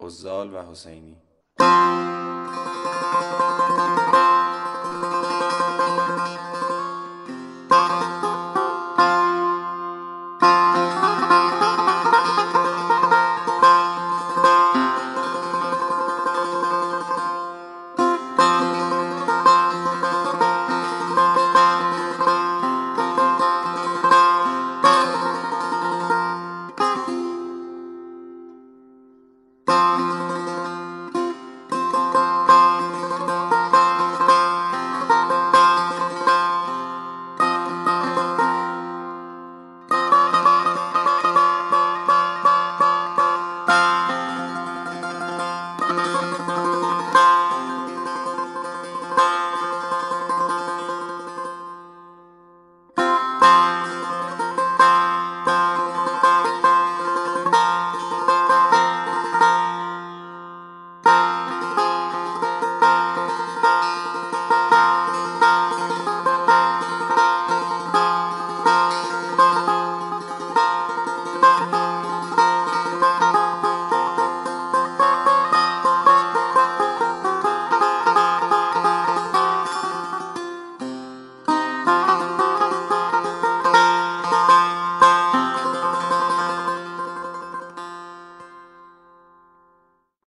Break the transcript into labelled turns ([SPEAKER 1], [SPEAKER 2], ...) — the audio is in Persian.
[SPEAKER 1] عزال و حسینی.